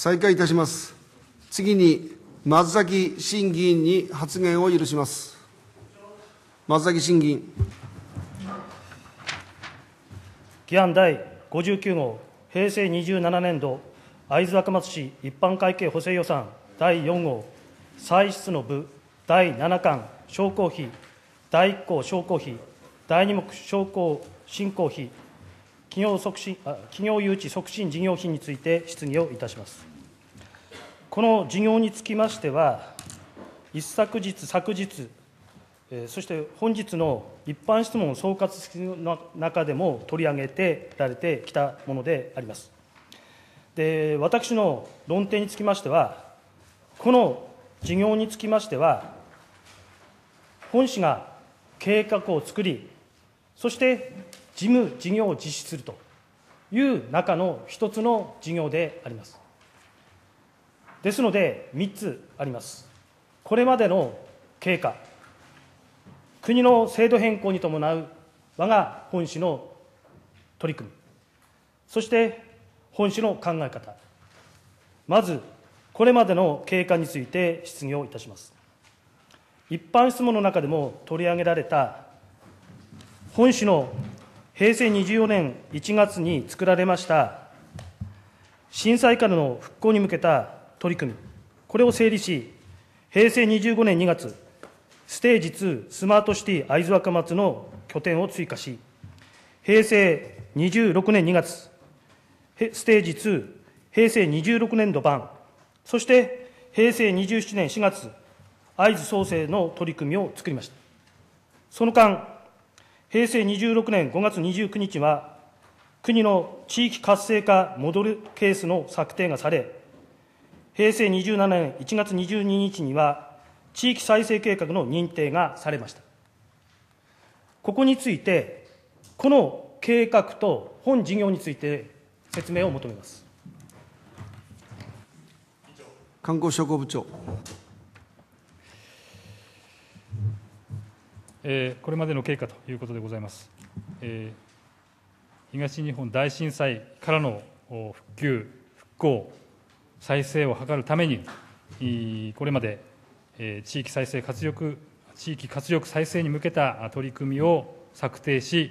再開いたします。次に、松崎審議員に発言を許します。松崎審議員。議案第59号平成27年度会津若松市一般会計補正予算第4号歳出の部第7巻商工費第1項商工費第2目商工振興費企業促進あ企業誘致促進事業費について質疑をいたします。この事業につきましては、一昨日、昨日、そして本日の一般質問総括の中でも取り上げてられてきたものであります。で私の論点につきましては、この事業につきましては、本市が計画を作り、そして事務事業を実施するという中の一つの事業であります。ですので、3つあります。これまでの経過、国の制度変更に伴う我が本市の取り組み、そして本市の考え方、まず、これまでの経過について質疑をいたします。一般質問の中でも取り上げられた、本市の平成24年1月に作られました、震災からの復興に向けた取り組み、これを整理し、平成25年2月、ステージ2スマートシティ会津若松の拠点を追加し、平成26年2月、ステージ2平成26年度版、そして平成27年4月、会津創生の取り組みを作りました。その間、平成26年5月29日は、国の地域活性化モデルケースの策定がされ、平成27年1月22日には、地域再生計画の認定がされました。ここについて、この計画と本事業について説明を求めます。観光商工部長。えーこれまでの経過ということでございます。えー東日本大震災からのお復旧、復興、再生を図るために、これまで、地域再生活力、地域活力再生に向けた取り組みを策定し、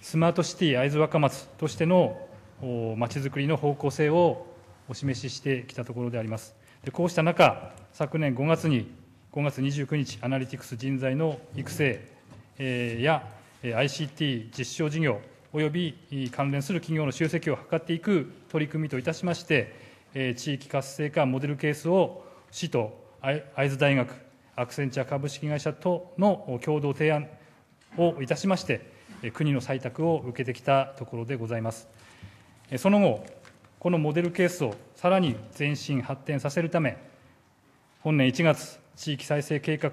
スマートシティ会津若松としてのまちづくりの方向性をお示ししてきたところであります。でこうした中、昨年5月に、5月29日、アナリティクス人材の育成えーや ICT 実証事業および関連する企業の集積を図っていく取り組みといたしまして、地域活性化モデルケースを市と会津大学、アクセンチャー株式会社との共同提案をいたしまして、国の採択を受けてきたところでございます。その後、このモデルケースをさらに前進発展させるため、本年1月、地域再生計画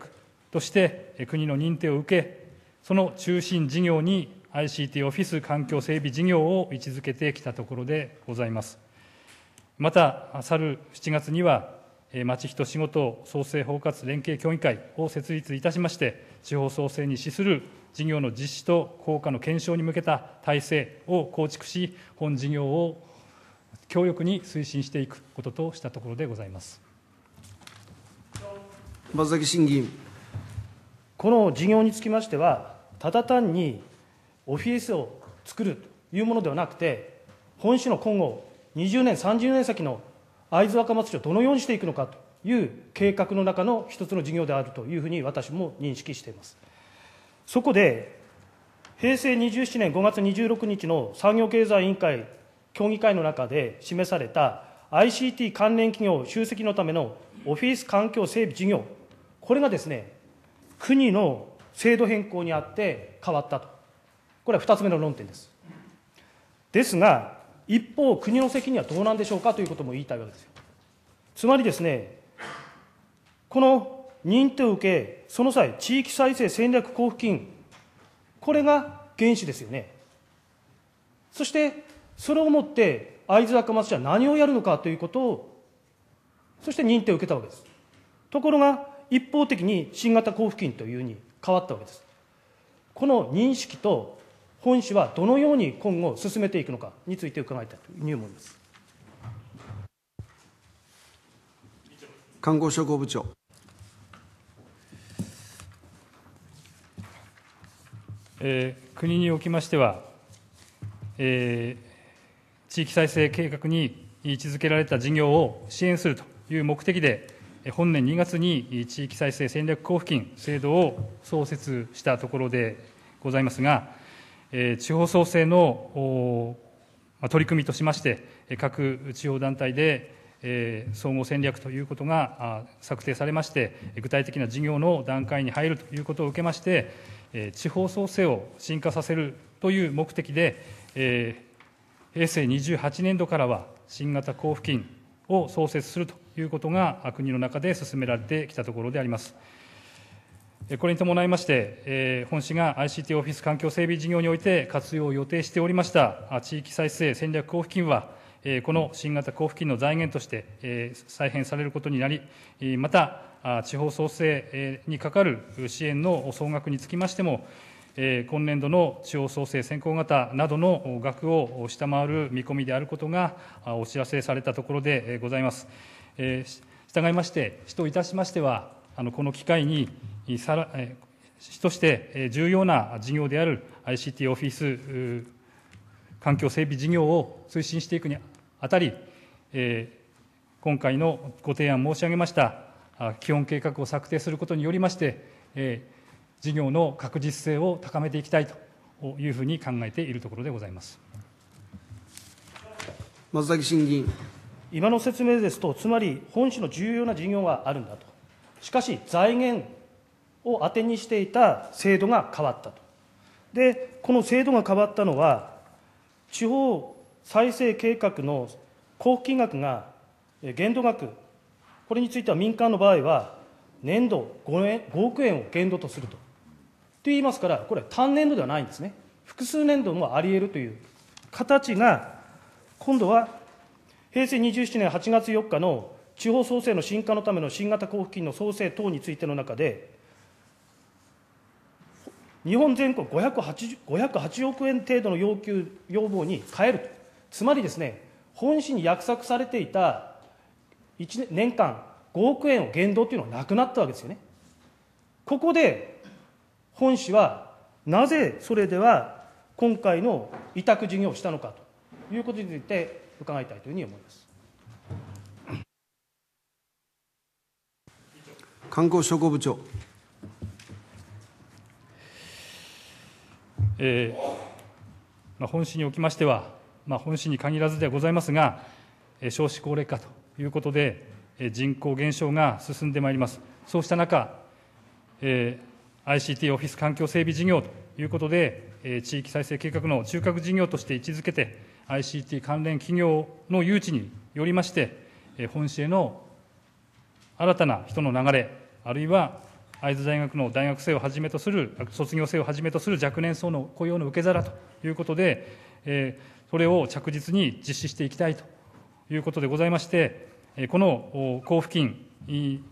として国の認定を受け、その中心事業に ICT オフィス環境整備事業を位置づけてきたところでございます。また、去る7月には、えー町人仕事創生包括連携協議会を設立いたしまして、地方創生に資する事業の実施と効果の検証に向けた体制を構築し、本事業を強力に推進していくこととしたところでございます。松崎審議員。この事業につきましては、ただ単にオフィスを作るというものではなくて、本市の今後、20年、30年先の会津若松市をどのようにしていくのかという計画の中の一つの事業であるというふうに私も認識しています。そこで、平成27年5月26日の産業経済委員会協議会の中で示された ICT 関連企業集積のためのオフィス環境整備事業、これがですね、国の制度変更にあって変わったと。これは2つ目の論点です。ですが、一方、国の責任はどうなんでしょうかということも言いたいわけですよ。つまりですね、この認定を受け、その際、地域再生戦略交付金、これが原資ですよね。そして、それをもって、会津若松市は何をやるのかということを、そして認定を受けたわけです。ところが、一方的に新型交付金というふうに変わったわけです。この認識と本市はどのように今後進めていくのかについて伺いたいというふうに思います。観光商工部長。えー国におきましては、えー地域再生計画に位置づけられた事業を支援するという目的で、えー本年2月に地域再生戦略交付金制度を創設したところでございますが、えー地方創生の取り組みとしまして、各地方団体で、総合戦略ということが策定されまして、具体的な事業の段階に入るということを受けまして、地方創生を進化させるという目的で、平成28年度からは新型交付金を創設するということが国の中で進められてきたところであります。これに伴いまして、本市が ICT オフィス環境整備事業において活用を予定しておりました地域再生戦略交付金は、この新型交付金の財源として、再編されることになり、また、地方創生にかかる支援の総額につきましても、今年度の地方創生先行型などの額を下回る見込みであることがお知らせされたところでございます。えーし従いまして、市といたしましては、あのこの機会に、いさらえー市としてえー重要な事業である ICT オフィス環境整備事業を推進していくにあたり、えー今回のご提案申し上げましたあ基本計画を策定することによりまして、えー事業の確実性を高めていきたいというふうに考えているところでございます。松崎審議員。今の説明ですと、つまり本市の重要な事業があるんだと、しかし財源を当てにしていた制度が変わったと、でこの制度が変わったのは、地方再生計画の交付金額が限度額、これについては民間の場合は、年度 5, 円5億円を限度とすると。と言いますから、これ、単年度ではないんですね、複数年度もあり得るという形が、今度は平成27年8月4日の地方創生の進化のための新型交付金の創生等についての中で、日本全国 580, 508億円程度の要求、要望に変えると、つまりですね、本市に約束されていた1年間5億円を限度というのはなくなったわけですよね。ここで本市はなぜそれでは今回の委託事業をしたのかということについて伺いたいというふうに思います。観光商工部長。えーまあ、本市におきましては、まあ、本市に限らずではございますが、えー少子高齢化ということで、えー人口減少が進んでまいります。そうした中、えー ICT オフィス環境整備事業ということで、えー地域再生計画の中核事業として位置づけて、ICT 関連企業の誘致によりまして、え本市への新たな人の流れ、あるいは会津大学の大学生をはじめとする、卒業生をはじめとする若年層の雇用の受け皿ということで、それを着実に実施していきたいということでございまして、この交付金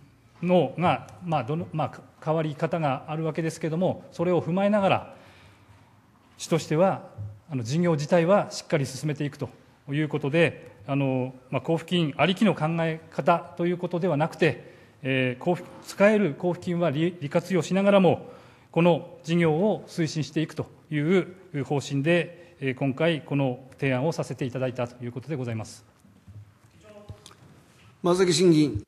のが、まあどのまあ、変わり方があるわけですけれども、それを踏まえながら、市としては、あの事業自体はしっかり進めていくということで、あのまあ、交付金ありきの考え方ということではなくて、えー交付使える交付金は利利活用しながらも、この事業を推進していくという方針で、えー今回、この提案をさせていただいたということでございます。松崎審議員。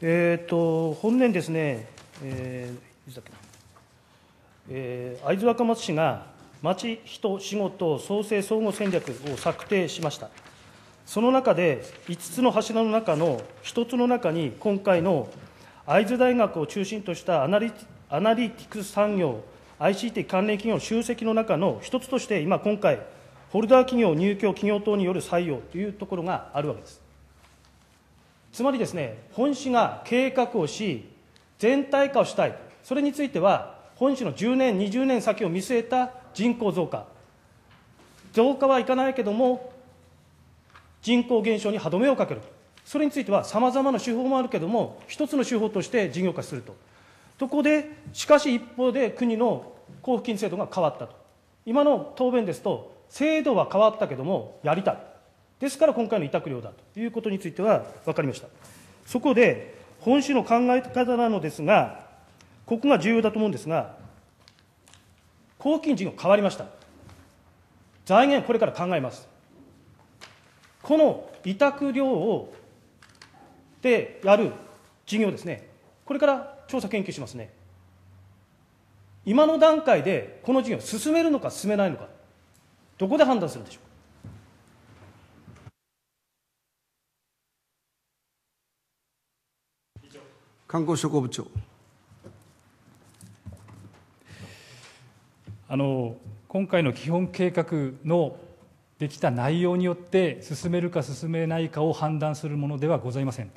えー、と本年ですね、えーいつだっけなえー会津若松市が町、人、仕事創生総合戦略を策定しました。その中で、5つの柱の中の1つの中に、今回の会津大学を中心としたアナリティクス産業、ICT 関連企業集積の中の一つとして、今、今回、ホルダー企業、入居企業等による採用というところがあるわけです。つまりですね、本市が計画をし、全体化をしたい、それについては、本市の10年、20年先を見据えた人口増加、増加はいかないけども、人口減少に歯止めをかけると、それについてはさまざまな手法もあるけれども、一つの手法として事業化すると、そこで、しかし一方で国の交付金制度が変わったと、今の答弁ですと、制度は変わったけども、やりたい、ですから今回の委託料だということについては分かりました。そこで本種の考え方なのですが、ここが重要だと思うんですが、公金事業変わりました。財源これから考えます。この委託料をでやる事業ですね、これから調査研究しますね。今の段階でこの事業を進めるのか進めないのか、どこで判断するんでしょう。観光諸部長。あの今回の基本計画のできた内容によって進めるか進めないかを判断するものではございません、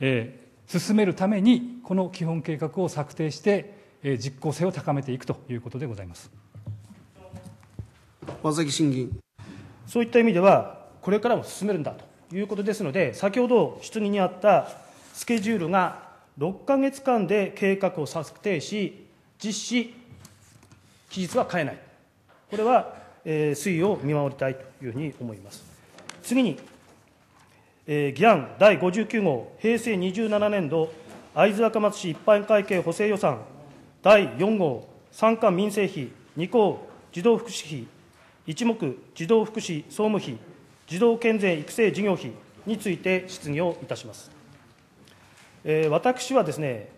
えー、進めるためにこの基本計画を策定して、えー、実効性を高めていくということでございます。松崎審議そういった意味ではこれからも進めるんだということですので先ほど質疑にあったスケジュールが6か月間で計画を策定し実施期日は変えない。これは、えー、推移を見守りたいというふうに思います。次に、えー、議案第59号、平成27年度会津若松市一般会計補正予算第4号、参観民生費、2項児童福祉費、一目児童福祉総務費、児童健全育成事業費について質疑をいたします。えー、私はですね、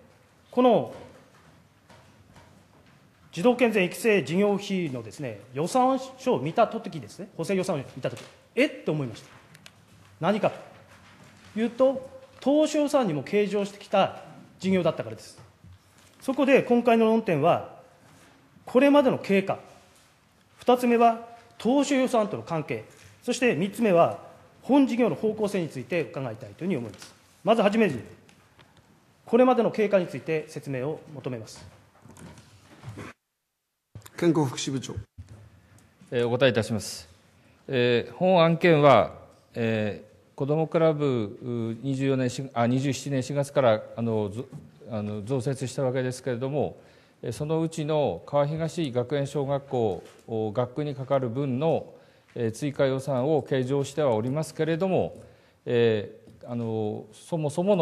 この児童健全育成事業費のですね予算書を見たときですね、補正予算を見たとき、えっ？て思いました。何かというと、当初予算にも計上してきた事業だったからです。そこで今回の論点は、これまでの経過、2つ目は当初予算との関係、そして3つ目は本事業の方向性について伺いたいというふうに思います。まずはじめに、これまでの経過について説明を求めます。健康福祉部長。えー、お答えいたします。えー、本案件は、えー、子どもクラブ24年あ27年4月からあのあの増設したわけですけれども、そのうちの川東学園小学校学区にかかる分の追加予算を計上してはおりますけれども、えー、あのそもそも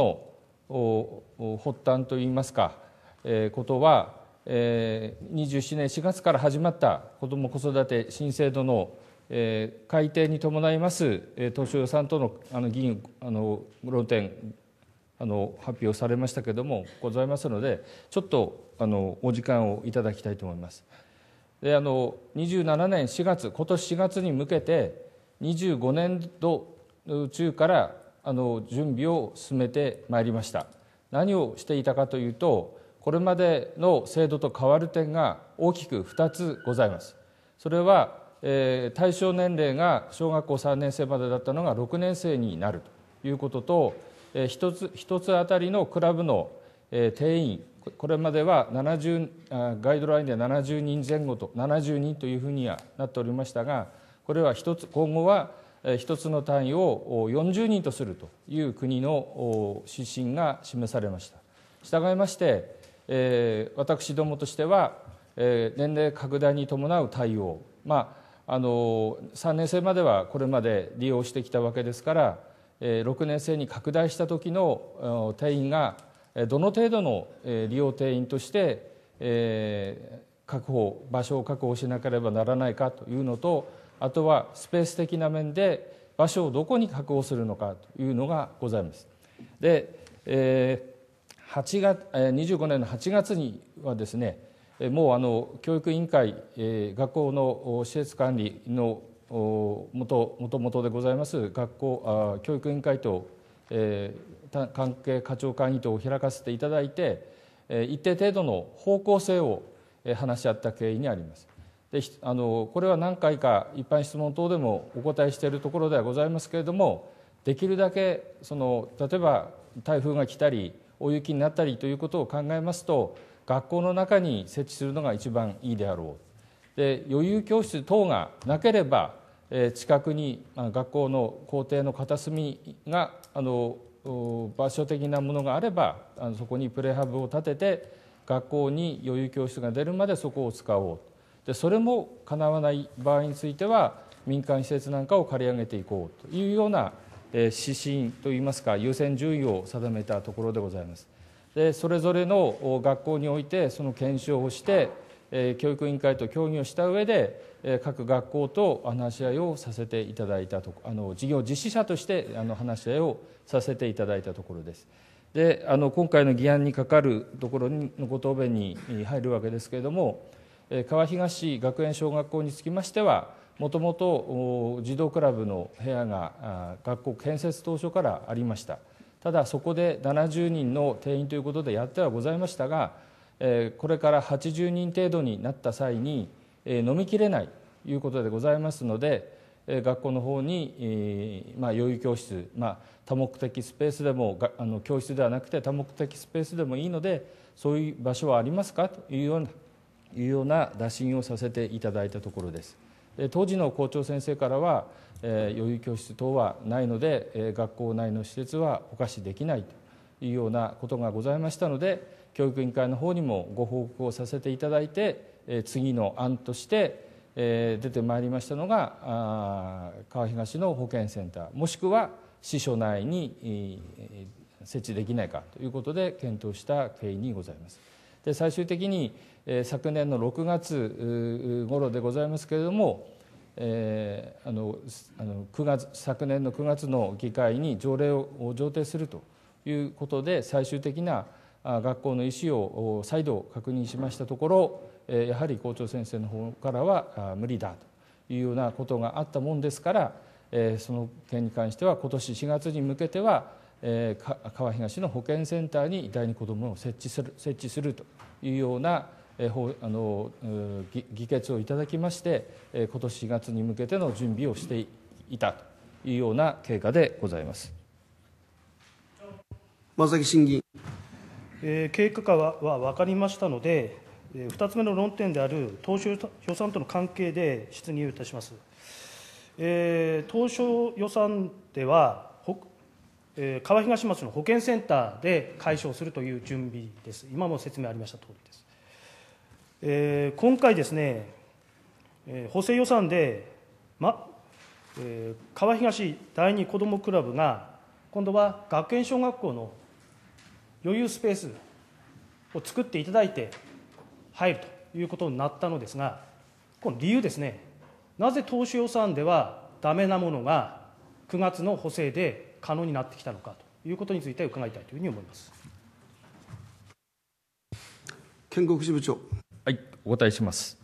の発端といいますか、えー、ことは、えー、27年4月から始まった子ども子育て新制度の、えー、改定に伴います、えー、当初予算とのあの議員あの論点あの発表されましたけれどもございますのでちょっとあのお時間をいただきたいと思います。であの27年4月今年4月に向けて25年度中からあの準備を進めてまいりました何をしていたかというとこれまでの制度と変わる点が大きく2つございます。それは、えー、対象年齢が小学校3年生までだったのが6年生になるということと、えー、1つ1つあたりのクラブの、えー、定員これまでは70ガイドラインで70人前後と70人というふうにはなっておりましたがこれは一つ今後は一つの単位を40人とするという国の指針が示されました。従いましてえー、私どもとしては、えー、年齢拡大に伴う対応、まあ、あの3年生まではこれまで利用してきたわけですから、えー、6年生に拡大した時の定員がどの程度の利用定員として、えー、確保場所を確保しなければならないかというのとあとはスペース的な面で場所をどこに確保するのかというのがございます。で、えー8月25年の8月にはですねもうあの教育委員会学校の施設管理のもともとでございます学校教育委員会と関係課長会議等を開かせていただいて一定程度の方向性を話し合った経緯にあります。であのこれは何回か一般質問等でもお答えしているところではございますけれどもできるだけその例えば台風が来たり大雪になったりということを考えますと学校の中に設置するのが一番いいであろう。で余裕教室等がなければ近くに学校の校庭の片隅があの場所的なものがあればあのそこにプレハブを立てて学校に余裕教室が出るまでそこを使おう。でそれもかなわない場合については民間施設なんかを借り上げていこうというような指針といいますか、優先順位を定めたところでございます。でそれぞれの学校において、その検証をして、教育委員会と協議をした上で、各学校と話し合いをさせていただいたとあの事業実施者としてあの話し合いをさせていただいたところです。であの今回の議案にかかるところにのご答弁に入るわけですけれども、川東学園小学校につきましては、もともと児童クラブの部屋が学校建設当初からありました。ただ、そこで70人の定員ということでやってはございましたが、これから80人程度になった際に、飲みきれないということでございますので、学校の方に、まあ、余裕教室、まあ、多目的スペースでもあの教室ではなくて多目的スペースでもいいのでそういう場所はありますか？というようないうような打診をさせていただいたところです。当時の校長先生からは、え余裕教室等はないので、え学校内の施設はお貸しできないというようなことがございましたので教育委員会の方にもご報告をさせていただいて、え次の案として、え出てまいりましたのがあ川東の保健センターもしくは支所内に設置できないかということで検討した経緯にございます。で最終的に昨年の6月頃でございますけれども、えー、あのあの9月昨年の9月の議会に条例を上呈するということで最終的な学校の意思を再度確認しましたところやはり校長先生の方からは無理だというようなことがあったもんですからその件に関しては今年4月に向けては川東の保健センターに第二子どもを設置する設置するというようなあの議決をいただきまして今年4月に向けての準備をしていたというような経過でございます正木審議えー、経過はは分かりましたので、えー、2つ目の論点である当初予算との関係で質疑をいたします。えー、当初予算では、えー、川東町の保健センターで解消するという準備です。今も説明ありました通りです。えー、今回ですね、えー、補正予算で、まえー、川東第二子どもクラブが、今度は学園小学校の余裕スペースを作っていただいて入るということになったのですが、この理由ですね、なぜ当初予算ではだめなものが9月の補正で可能になってきたのかということについて伺いたいというふうに思います。建国支部長はい、お答えします。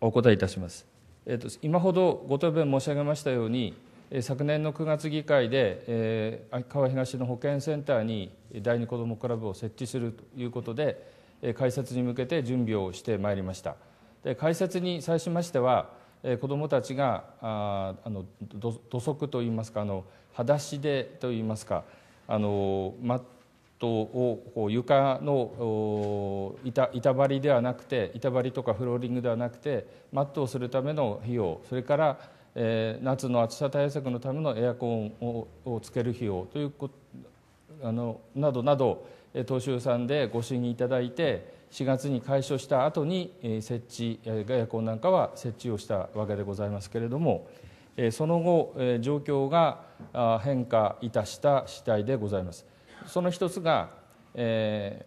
お答えいたします。えっ、と今ほどご答弁申し上げましたように、昨年の9月議会で、えー、川東の保健センターに第二子どもクラブを設置するということで、開設に向けて準備をしてまいりました。で開設に際しましては、子どもたちがああの土足といいますかあの裸足でといいますかあのトをこう床の板板張りではなくて板張りとかフローリングではなくてマットをするための費用それから、えー、夏の暑さ対策のためのエアコンををつける費用というこあのなどなど当初予算でご審議いただいて4月に解消した後に設置エアコンなんかは設置をしたわけでございますけれどもその後状況が変化いたした次第でございます。その一つが、え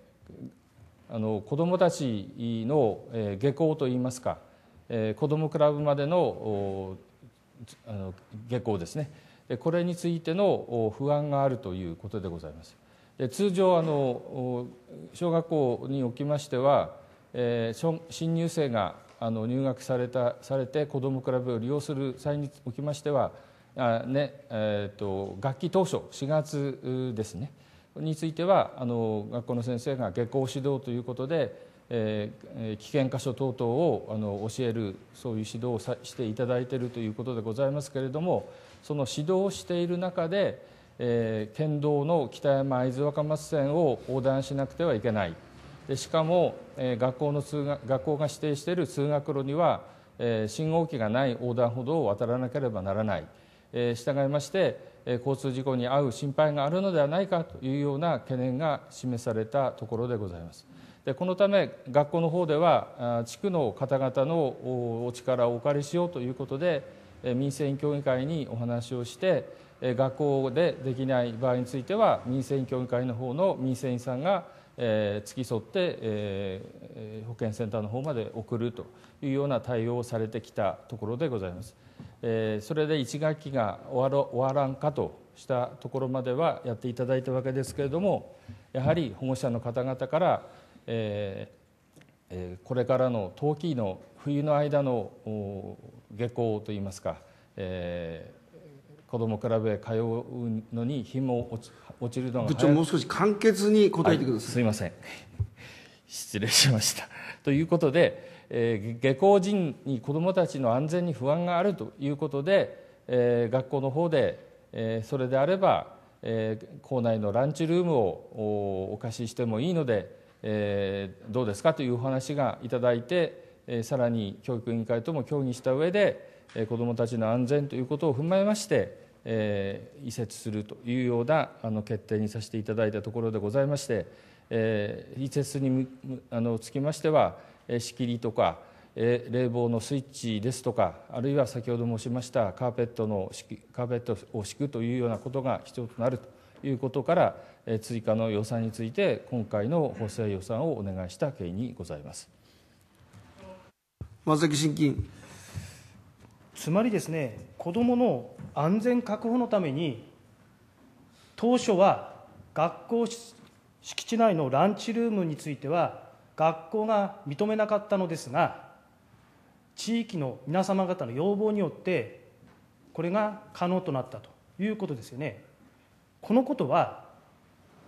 ー、あの子どもたちの、下校といいますか、えー、子どもクラブまでのあの下校ですねこれについての不安があるということでございます。通常あの小学校におきましては、えー、新入生があの入学されたされて子どもクラブを利用する際におきましてはあ、ねえーと学期当初4月ですねについてはあの学校の先生が下校指導ということで、えー、危険箇所等々をあの教えるそういう指導をさしていただいているということでございますけれどもその指導をしている中で、えー、県道の北山会津若松線を横断しなくてはいけない。でしかも、えー、学校の通学学校が指定している通学路には、えー、信号機がない横断歩道を渡らなければならない、えー、従いまして交通事故に遭う心配があるのではないかというような懸念が示されたところでございます。でこのため学校の方では地区の方々のお力をお借りしようということで民生委員協議会にお話をして学校でできない場合については民生委員協議会の方の民生委員さんが、付き添って、保健センターの方まで送るというような対応をされてきたところでございます。えーそれで1学期が終わろ終わらんかとしたところまではやっていただいたわけですけれどもやはり保護者の方々から、えーえーこれからの冬季の冬の間のお下校といいますか、えー子どもクラブへ通うのに日も落ち落ちるのが部長、もう少し簡潔に答えてくだはい。さい。すいません。失礼しました。ということで、えー下校時に子どもたちの安全に不安があるということで、えー学校の方で、えーそれであれば、えー校内のランチルームをお貸ししてもいいので、えーどうですかというお話がいただいて、えーさらに教育委員会とも協議した上で、えー子どもたちの安全ということを踏まえまして、えー移設するというようなあの決定にさせていただいたところでございまして、えー移設にあのつきましては、仕切りとか、えー冷房のスイッチですとか、あるいは先ほど申しましたカーペットのカーペットを敷くというようなことが必要となるということから、えー追加の予算について、今回の補正予算をお願いした経緯にございます。松崎審議員。つまりですね、子どもの安全確保のために、当初は学校敷地内のランチルームについては、学校が認めなかったのですが、地域の皆様方の要望によって、これが可能となったということですよね。このことは、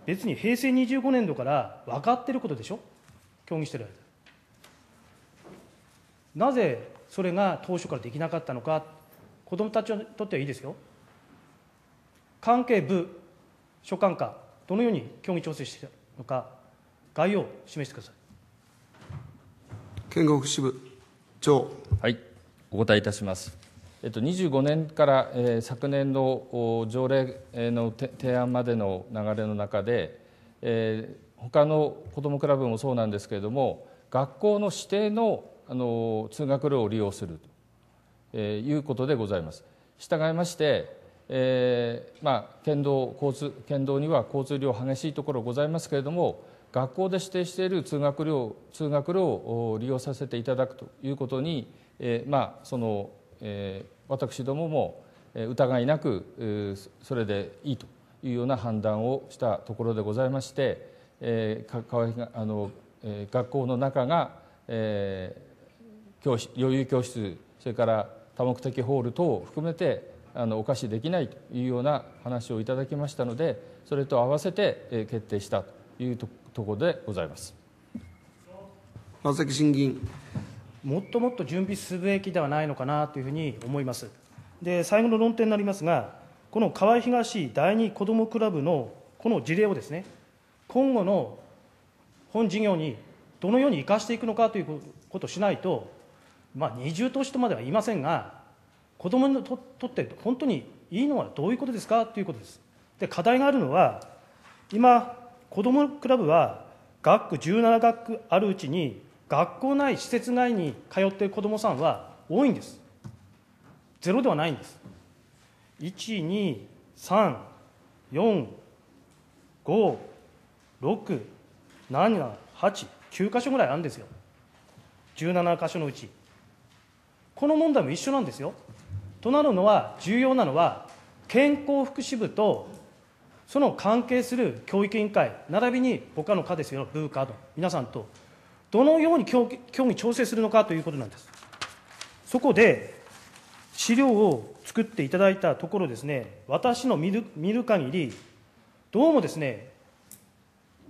別に平成25年度から分かっていることでしょ、協議してる間。なぜそれが当初からできなかったのか、子どもたちにとってはいいですよ。関係部、所管課、どのように協議調整しているのか、概要を示してください。健康福祉部長。はい、お答えいたします。えっと、25年から、えー昨年のお条例のて提案までの流れの中で、えー他の子どもクラブもそうなんですけれども、学校の指定のあの通学路を利用すると、えーいうことでございます。従いまして、えーまあ、県道交通県道には交通量激しいところございますけれども、学校で指定している通学路通学路を利用させていただくということに、えーまあ、その、えー私どもも疑いなくそれでいいというような判断をしたところでございまして、えーあの、えー学校の中が、えー教室余裕教室それから多目的ホール等を含めてあのお貸しできないというような話をいただきましたのでそれと合わせてえー決定したというとところでございます。松崎審議員。もっともっと準備すべきではないのかなというふうに思います。で、最後の論点になりますが、この河合東第二子どもクラブのこの事例をですね、今後の本事業にどのように生かしていくのかということをしないと、まあ、二重投資とまでは言いませんが、子どもにととって本当にいいのはどういうことですかということです。で、課題があるのは、今、子どもクラブは学区17学区あるうちに、学校内施設外に通っている子どもさんは多いんです。ゼロではないんです。1、2、3、4、5、6、7、8、9箇所ぐらいあるんですよ。17箇所のうち。この問題も一緒なんですよ。となるのは、重要なのは、健康福祉部とその関係する教育委員会、並びに他の課ですよ、ブーカード、皆さんと、どのように協議協議調整するのかということなんです。そこで、資料を作っていただいたところですね、私の見る見る限り、どうもですね、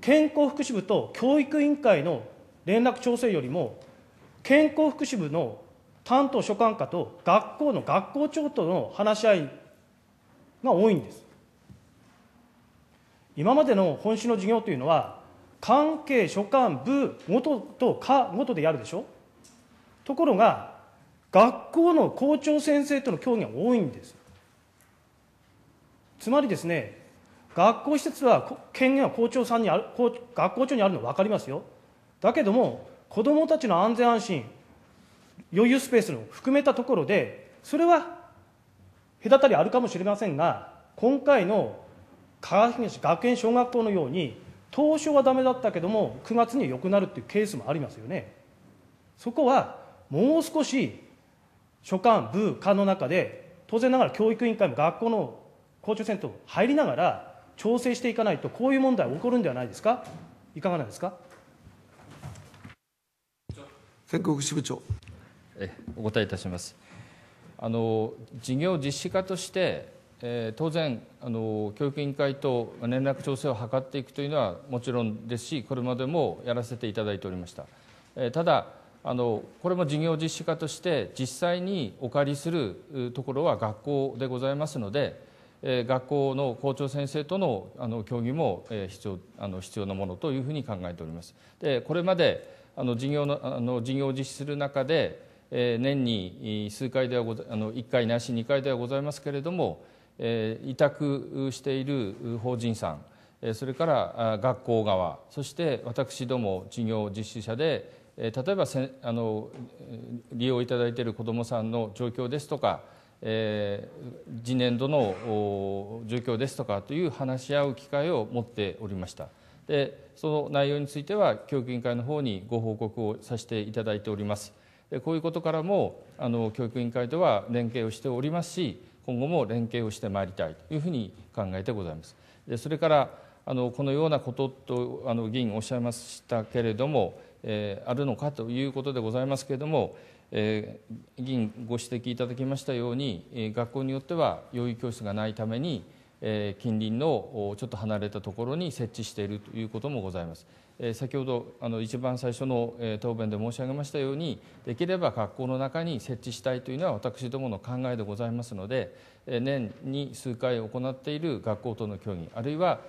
健康福祉部と教育委員会の連絡調整よりも、健康福祉部の担当所管課と学校の学校長との話し合いが多いんです。今までの本市の事業というのは、関係所管部ごとと課ごとでやるでしょ？ところが、学校の校長先生との協議が多いんです。つまりですね、学校施設は権限は校長さんにある、校学校長にあるの分かりますよ。だけども、子どもたちの安全安心、余裕スペースの含めたところで、それは隔たりあるかもしれませんが、今回の川東学園小学校のように、当初はダメだったけども、9月に良くなるっていうケースもありますよね。そこはもう少し所管、部、課の中で、当然ながら教育委員会も学校の校長選と入りながら、調整していかないと、こういう問題起こるんではないですか、いかがなんですか？全国支部長。えお答えいたします。あの事業実施課として、えー当然あの、教育委員会と連絡調整を図っていくというのはもちろんですし、これまでもやらせていただいておりました。えーただあの、これも事業実施課として、実際にお借りするところは学校でございますので、えー学校の校長先生とのあの協議も、えー必要あの必要なものというふうに考えております。でこれまであの事業のあの事業実施する中で、えー年に数回ではござあの1回ないし2回ではございますけれども、委託している法人さん、それから学校側、そして私ども事業実施者で、例えばせあの利用いただいている子どもさんの状況ですとか、えー次年度の状況ですとかという話し合う機会を持っておりました。でその内容については教育委員会の方にご報告をさせていただいております。でこういうことからもあの教育委員会とは連携をしておりますし今後も連携をしてまいりたいというふうに考えてございます。でそれからあのこのようなこととあの議員おっしゃいましたけれども、えーあるのかということでございますけれども、えー議員ご指摘いただきましたように、えー学校によっては養育教室がないために、え近隣のちょっと離れたところに設置しているということもございます。え先ほどあの一番最初のえ答弁で申し上げましたように、できれば学校の中に設置したいというのは私どもの考えでございますので、え年に数回行っている学校との協議、あるいは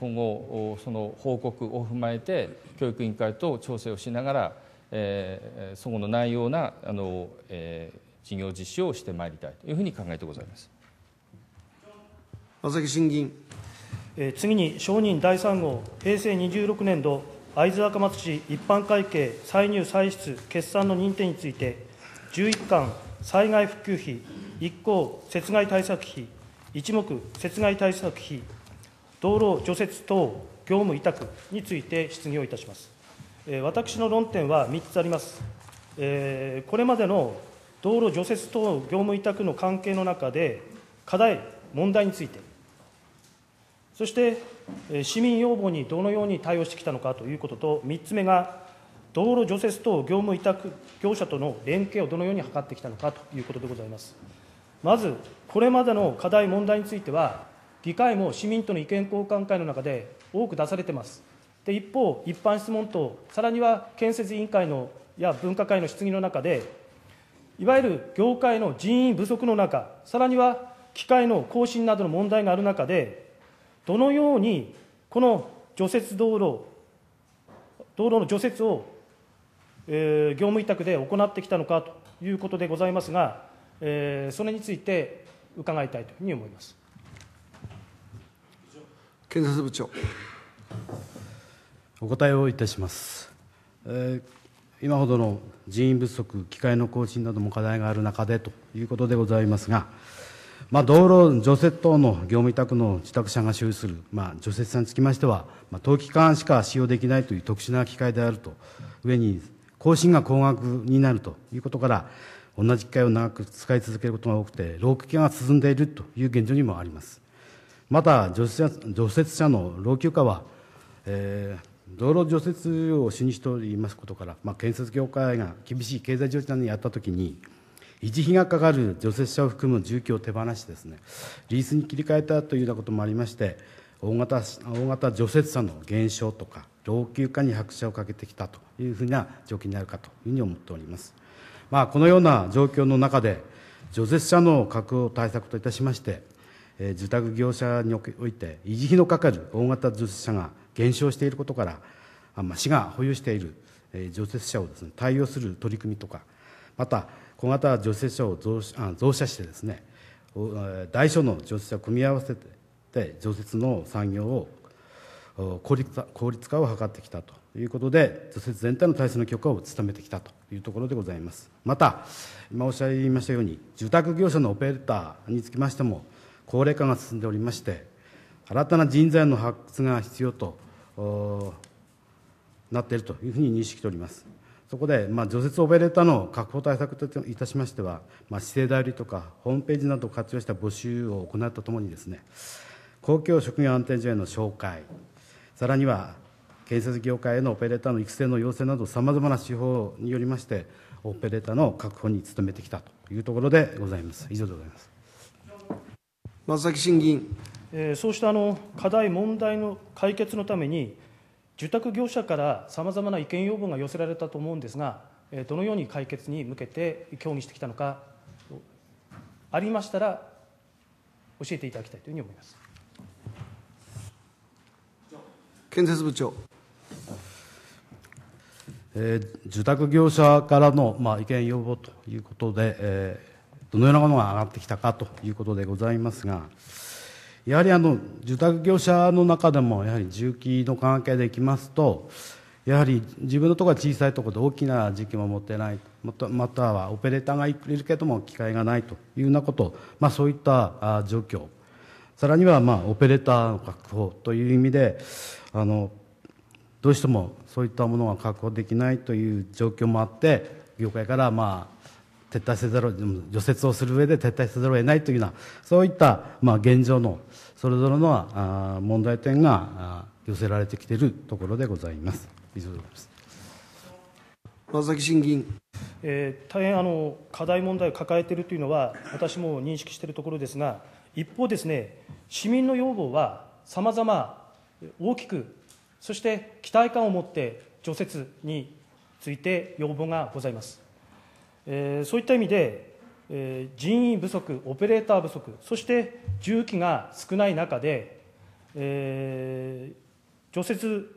今後、その報告を踏まえて、教育委員会と調整をしながら、えーそこの内容なあの、えー事業実施をしてまいりたいというふうに考えてございます。松崎審議員。え次に承認第3号平成26年度会津若松市一般会計歳入歳出決算の認定について11巻災害復旧費1項雪害対策費一目雪害対策費道路除雪等業務委託について質疑をいたします。え私の論点は3つあります。えーこれまでの道路除雪等業務委託の関係の中で、課題、問題について、そして、市民要望にどのように対応してきたのかということと、3つ目が、道路除雪等業務委託業者との連携をどのように図ってきたのかということでございます。まず、これまでの課題、問題については、議会も市民との意見交換会の中で多く出されてます。で一方、一般質問等、さらには建設委員会のや分科会の質疑の中で、いわゆる業界の人員不足の中、さらには機械の更新などの問題がある中で、どのようにこの除雪道路、道路の除雪を、えー業務委託で行ってきたのかということでございますが、えーそれについて伺いたいというふうに思います。建設部長。お答えをいたします。えー今ほどの人員不足、機械の更新なども課題がある中でということでございますが、まあ、道路除雪等の業務委託の自宅者が所有する、まあ、除雪車につきましては、まあ、冬期間しか使用できないという特殊な機械であると、上に更新が高額になるということから、同じ機械を長く使い続けることが多くて、老朽化が進んでいるという現状にもあります。また除雪車除雪車の老朽化は、えー道路除雪を主にしておりますことから、まあ、建設業界が厳しい経済状態にあったときに、維持費がかかる除雪車を含む重機を手放しですね、リースに切り替えたというようなこともありまして、大型大型除雪車の減少とか、老朽化に拍車をかけてきたというふうな状況になるかというふうに思っております。まあ、このような状況の中で、除雪車の確保対策といたしまして、えー住宅業者におけおいて、維持費のかかる大型除雪車が減少していることから、あまあ、市が保有している、えー除雪車をです、ね、対応する取り組みとか、また小型除雪車を増あ増車してですね、大小の除雪車を組み合わせて、除雪の産業を効率化効率化を図ってきたということで、除雪全体の体制の強化を努めてきたというところでございます。また、今おっしゃいましたように、住宅業者のオペレーターにつきましても、高齢化が進んでおりまして新たな人材の発掘が必要となっているというふうに認識しておりますそこで、まあ、除雪オペレーターの確保対策といたしましては、まあ、市政代理とかホームページなどを活用した募集を行うとともにですね公共職業安定所への紹介さらには建設業界へのオペレーターの育成の要請などさまざまな手法によりましてオペレーターの確保に努めてきたというところでございます。以上でございます。松崎審議員。えーそうしたあの課題、問題の解決のために、受託業者からさまざまな意見要望が寄せられたと思うんですが、えーどのように解決に向けて協議してきたのか、ありましたら、教えていただきたいというふうに思います。建設部長えー受託業者からの、まあ、意見要望ということで、えーどのようなものが上がってきたかということでございますが、やはりあの受託業者の中でも、やはり重機の関係でいきますと、やはり自分のところは小さいところで大きな時期も持ってない、またまたはオペレーターがいるけども、機会がないというようなこと、まあ、そういった状況、さらには、まあ、オペレーターの確保という意味で、あのどうしてもそういったものが確保できないという状況もあって、業界からまあ撤退せざる、除雪をする上で撤退せざるを得ないというような、そういったまあ現状のそれぞれの問題点が寄せられてきているところでございます。以上です。松崎審議員えー大変あの課題問題を抱えているというのは、私も認識しているところですが、一方ですね、市民の要望はさまざま大きく、そして期待感を持って除雪について要望がございます。えーそういった意味で、えー人員不足、オペレーター不足、そして重機が少ない中で、えー除雪、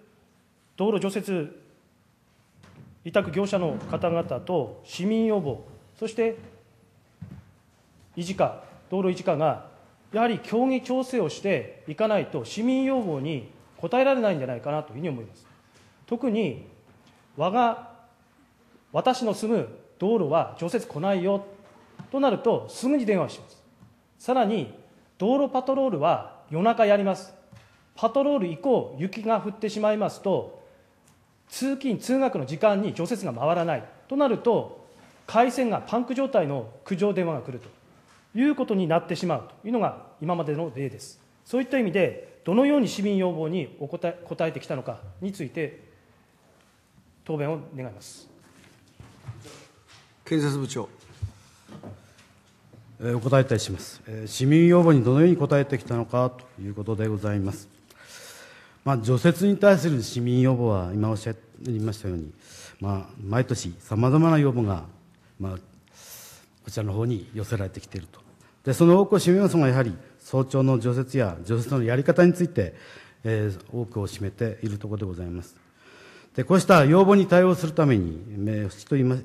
道路除雪委託業者の方々と市民要望、そして維持課、道路維持課が、やはり協議調整をしていかないと、市民要望に応えられないんじゃないかなというふうに思います。特に我が私の住む道路は除雪来ないよとなると、すぐに電話をします。さらに、道路パトロールは夜中やります。パトロール以降、雪が降ってしまいますと、通勤・通学の時間に除雪が回らないとなると、回線がパンク状態の苦情電話が来るということになってしまうというのが今までの例です。そういった意味で、どのように市民要望にお答え答えてきたのかについて、答弁を願います。建設部長お答えいたします、えー市民要望にどのように応えてきたのかということでございます、まあ、除雪に対する市民要望は今おっしゃいましたように、まあ、毎年さまざまな要望が、まあ、こちらの方に寄せられてきていると。でその多くを占めますがやはり早朝の除雪や除雪のやり方について、えー多くを占めているところでございます。でこうした要望に対応するために、えー市といいま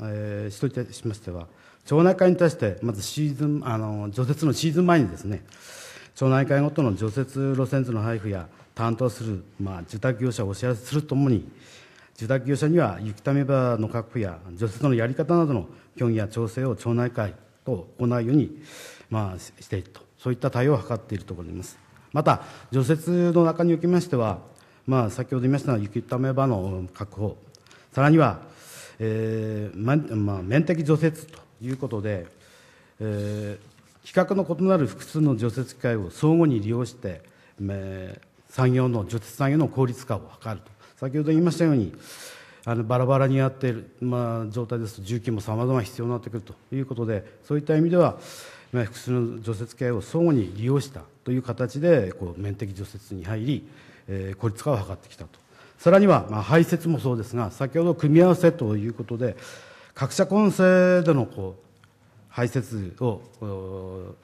えー市といたしましては、町内会に対して、まずシーズン、あの除雪のシーズン前にですね、町内会ごとの除雪路線図の配布や、担当する、まあ、受託業者をお知らせするとともに、受託業者には雪ため場の確保や除雪のやり方などの協議や調整を町内会と行うように、まあ、していると、そういった対応を図っているところであります。また、除雪の中におきましては、まあ、先ほど言いましたような雪ため場の確保、さらには、えーままあ、面的除雪ということで、えー規格の異なる複数の除雪機械を相互に利用して、えー産業の除雪産業の効率化を図ると。先ほど言いましたようにあのバラバラにやっている、まあ、状態ですと重機もさまざま必要になってくるということでそういった意味では、まあ、複数の除雪機械を相互に利用したという形でこう面的除雪に入り、えー効率化を図ってきたと。さらには、まあ、排雪もそうですが先ほど組み合わせということで各社混成でのこう排泄を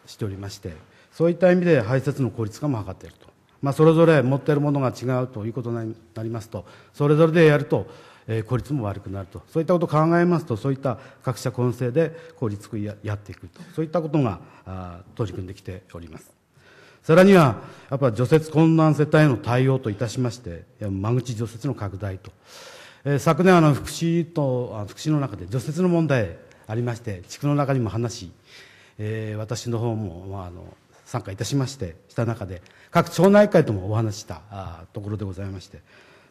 しておりまして、そういった意味で排泄の効率化も図っていると、まあ、それぞれ持っているものが違うということになりますと、それぞれでやると、え効率も悪くなると、そういったことを考えますと、そういった各社混成で効率をややっていくと、そういったことがあ取り組んできております。さらには、やっぱ除雪困難世帯への対応といたしまして、間口除雪の拡大と、えー昨年あの福祉と福祉の中で除雪の問題ありまして地区の中にも話し、えー私の方も、まあ、あの参加いたしましてした中で各町内会ともお話したあところでございまして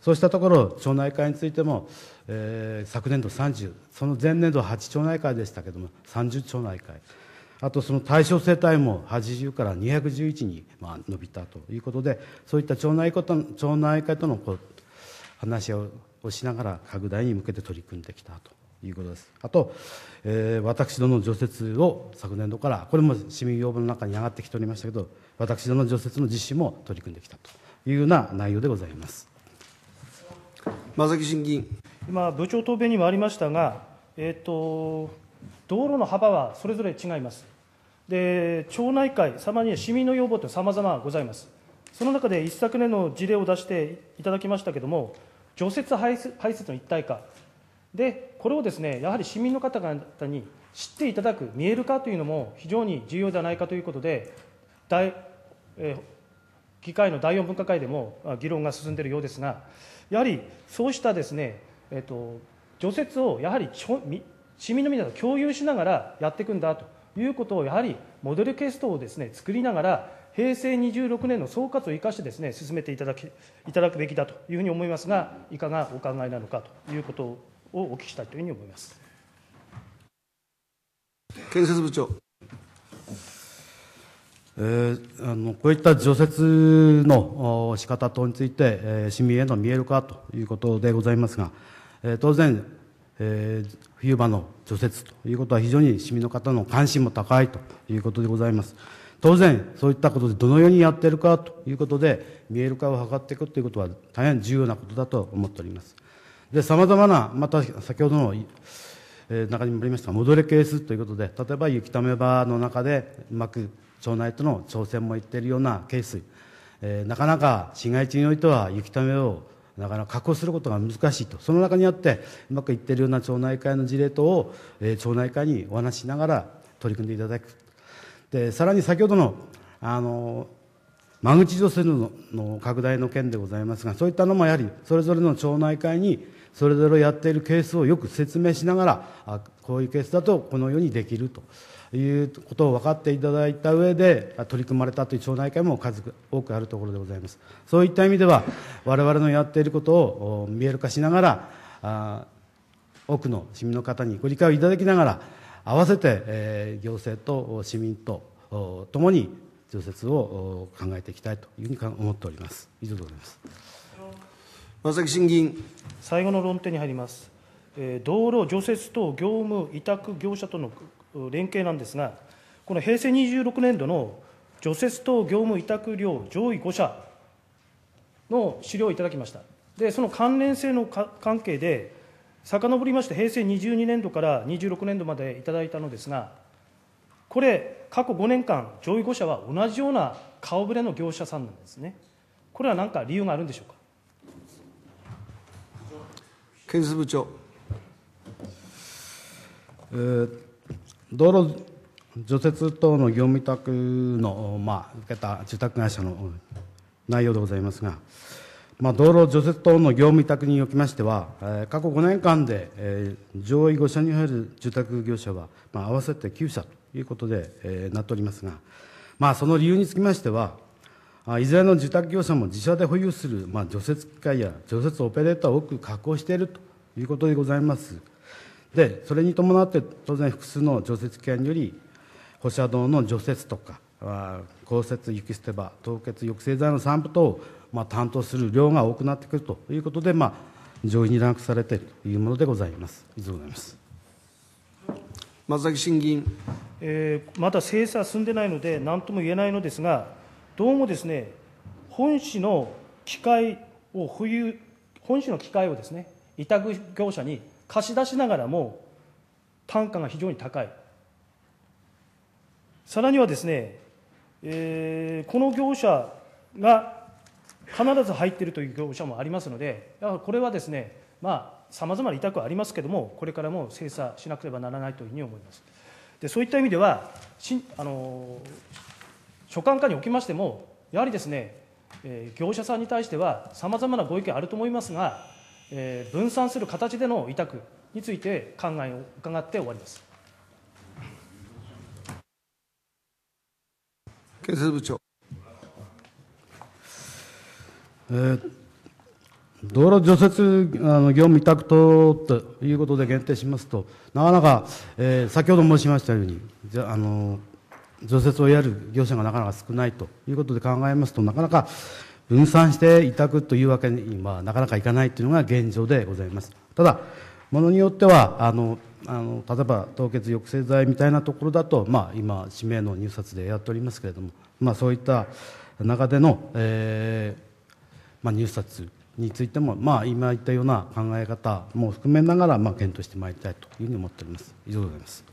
そうしたところ町内会についても、えー昨年度30その前年度は8町内会でしたけれども30町内会。あとその対象世帯も80から211にまあ伸びたということでそういった町内会と町内会とのこう話し合いをしながら拡大に向けて取り組んできたということですあと、えー私どもの除雪を昨年度からこれも市民要望の中に上がってきておりましたけど私どもの除雪の実施も取り組んできたというような内容でございます正木審議員。今、部長答弁にもありましたが、えー、と道路の幅はそれぞれ違います。で町内会、さまには市民の要望ってさまざまございます。その中で一昨年の事例を出していただきましたけれども、除雪排出排泄の一体化、でこれをですねやはり市民の方々に知っていただく、見える化というのも非常に重要ではないかということで、大えー議会の第4分科会でも議論が進んでいるようですが、やはりそうしたですね、えっと、除雪をやはり市民の皆さんと共有しながらやっていくんだということを、やはりモデルケース等をですね作りながら、平成26年の総括を生かしてですね進めていただきいただくべきだというふうに思いますが、いかがお考えなのかということをお聞きしたいというふうに思います。建設部長。えーあのこういった除雪のお仕方等について、えー市民への見える化ということでございますが、えー当然、えー冬場の除雪ということは非常に市民の方の関心も高いということでございます。当然、そういったことでどのようにやっているかということで、見える化を図っていくということは大変重要なことだと思っております。で、様々な、また先ほどのえー中にもありました、戻れケースということで、例えば雪ため場の中でうまく町内との調整もいっているようなケース、えーなかなか市街地においては雪ためをなかなか確保することが難しいと、その中にあって、うまくいっているような町内会の事例等を、えー町内会にお話しながら取り組んでいただく。でさらに先ほどのあの間口除雪のの拡大の件でございますが、そういったのもやはりそれぞれの町内会にそれぞれやっているケースをよく説明しながら、あこういうケースだとこのようにできるということを分かっていただいた上で取り組まれたという町内会も数多くあるところでございます。そういった意味では、我々のやっていることを見える化しながら、あ多くの市民の方にご理解をいただきながら、合わせて、えー行政と市民とおともに除雪をお考えていきたいというふうにか思っております。以上でございます。正木審議員。最後の論点に入ります。えー道路除雪等業務委託業者とのう連携なんですが、この平成26年度の除雪等業務委託料上位5社の資料をいただきました。で、その関連性のか関係で、遡りまして、平成22年度から26年度までいただいたのですが、これ、過去5年間、上位5社は同じような顔ぶれの業者さんなんですね。これは何か理由があるんでしょうか？建設部長。えー道路除雪等の業務委託の、まあ、受けた住宅会社の内容でございますが、まあ、道路除雪等の業務委託におきましては、えー過去5年間で、えー上位5社に入る住宅業者は、まあ、合わせて9社ということで、えーなっておりますが、まあ、その理由につきましては、あいずれの住宅業者も自社で保有する、まあ、除雪機械や除雪オペレーターを多く確保しているということでございます。で、それに伴って当然複数の除雪機械により、歩車道の除雪とか、あ降雪、雪捨て場、凍結抑制剤の散布等を、まあ、担当する量が多くなってくるということで、まあ、上位にランクされているというものでございます。以上でございます。松崎審議員。えーまだ精査は進んでないので、何とも言えないのですが、どうもですね、本市の機械を保有、本市の機械をですね、委託業者に貸し出しながらも、単価が非常に高い。さらにはですね、えーこの業者が必ず入っているという業者もありますので、やはりこれはですね、まあ、さまざまな委託はありますけれども、これからも精査しなければならないというふうに思います。でそういった意味では、しあの所管課におきましても、やはりですね、えー業者さんに対しては、さまざまなご意見あると思いますが、えー分散する形での委託について考えを伺って終わります。建建設部長。えー道路除雪あの業務委託等ということで限定しますと、なかなか、えー先ほど申しましたように、じゃあの除雪をやる業者がなかなか少ないということで考えますと、なかなか分散して委託というわけにはなかなかいかないというのが現状でございます。ただ、ものによっては、あのあの例えば凍結抑制剤みたいなところだと、まあ、今、指名の入札でやっておりますけれども、まあ、そういった中での、えー、入札についても、まあ、今言ったような考え方も含めながら、まあ、検討してまいりたいというふうに思っております。以上でございます。